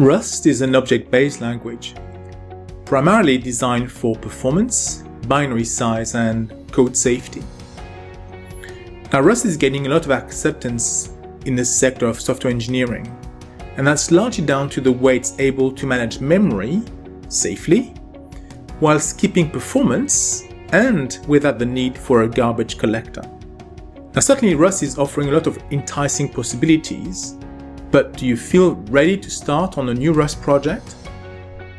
Rust is an object-based language, primarily designed for performance, binary size, and code safety. Now, Rust is gaining a lot of acceptance in the sector of software engineering, and that's largely down to the way it's able to manage memory safely, whilst keeping performance and without the need for a garbage collector. Now, certainly Rust is offering a lot of enticing possibilities, but do you feel ready to start on a new Rust project?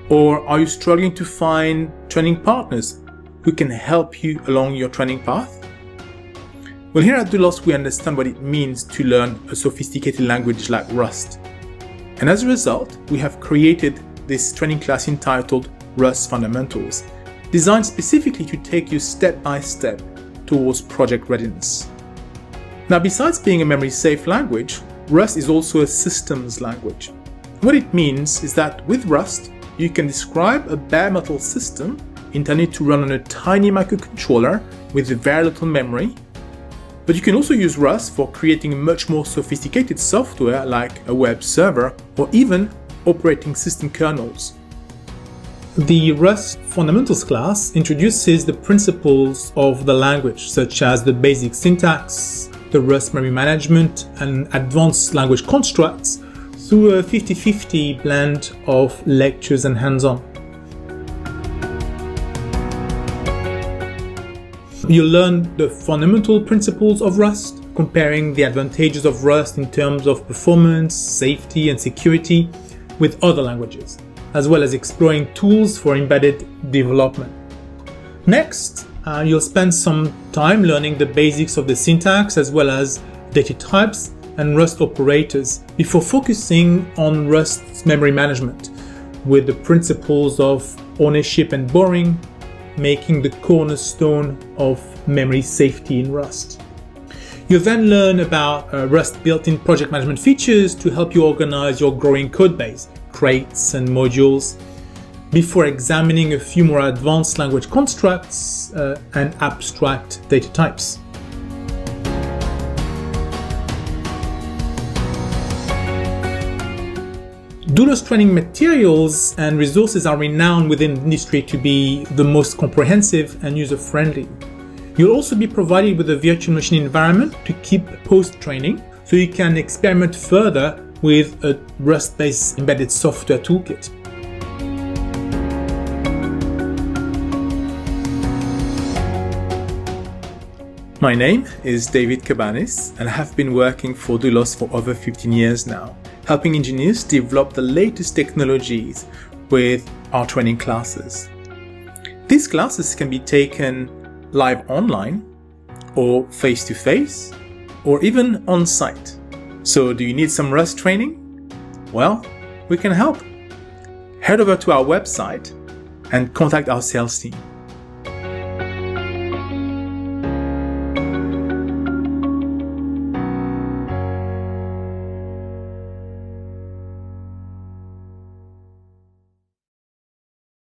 Or are you struggling to find training partners who can help you along your training path? Well, here at Doulos, we understand what it means to learn a sophisticated language like Rust. And as a result, we have created this training class entitled Rust Fundamentals, designed specifically to take you step by step towards project readiness. Now, besides being a memory safe language, Rust is also a systems language. What it means is that with Rust, you can describe a bare metal system intended to run on a tiny microcontroller with very little memory, but you can also use Rust for creating much more sophisticated software like a web server or even operating system kernels. The Rust Fundamentals class introduces the principles of the language, such as the basic syntax, the Rust memory management and advanced language constructs through a 50-50 blend of lectures and hands-on. You'll learn the fundamental principles of Rust, comparing the advantages of Rust in terms of performance, safety and security with other languages, as well as exploring tools for embedded development. Next, uh, you'll spend some time learning the basics of the syntax as well as data types and Rust operators before focusing on Rust's memory management with the principles of ownership and borrowing making the cornerstone of memory safety in Rust. You'll then learn about uh, Rust built-in project management features to help you organize your growing codebase, crates and modules, before examining a few more advanced language constructs uh, and abstract data types. Doulos training materials and resources are renowned within the industry to be the most comprehensive and user-friendly. You'll also be provided with a virtual machine environment to keep post-training so you can experiment further with a Rust-based embedded software toolkit. My name is David Cabanis and I have been working for Doulos for over 15 years now, helping engineers develop the latest technologies with our training classes. These classes can be taken live online or face to face or even on site. So do you need some Rust training? Well, we can help. Head over to our website and contact our sales team.